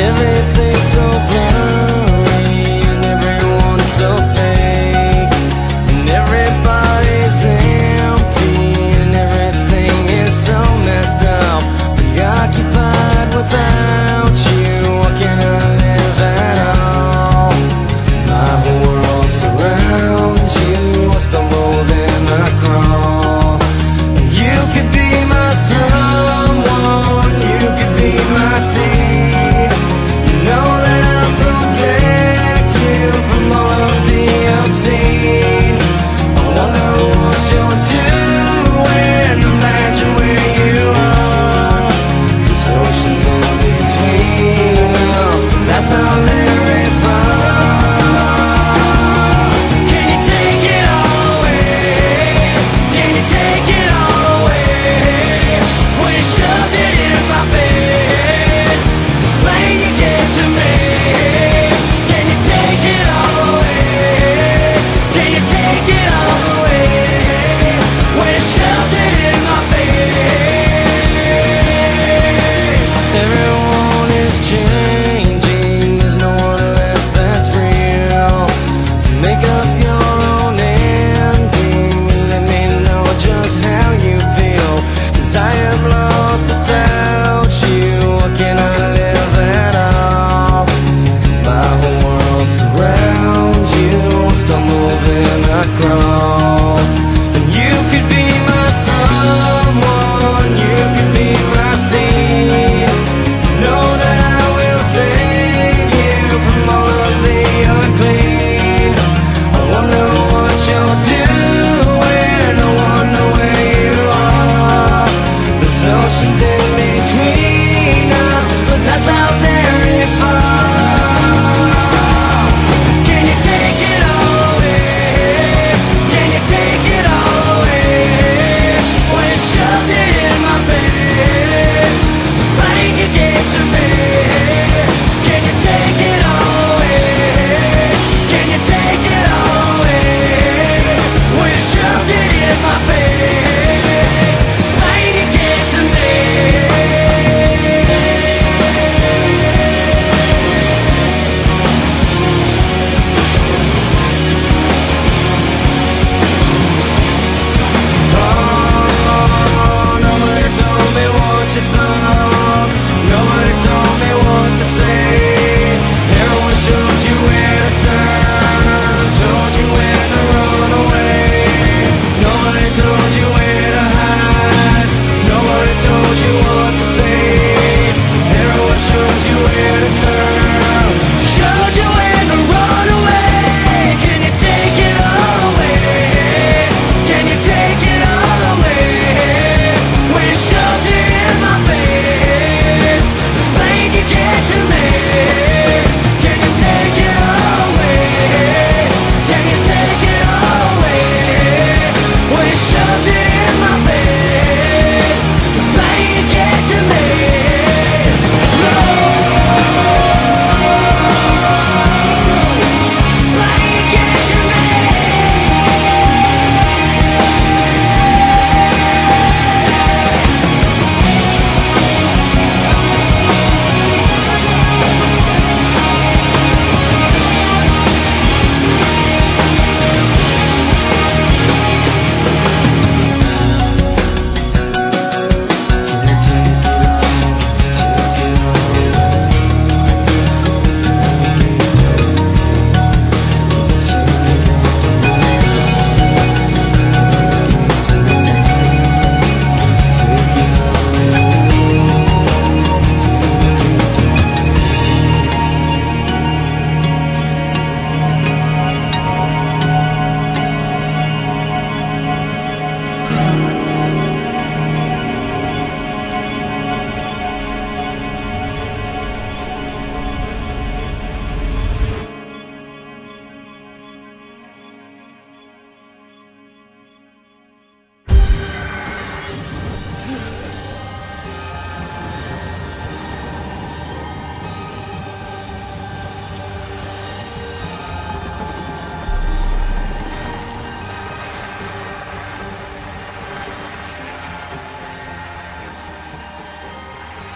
Everything's so blurry everybody's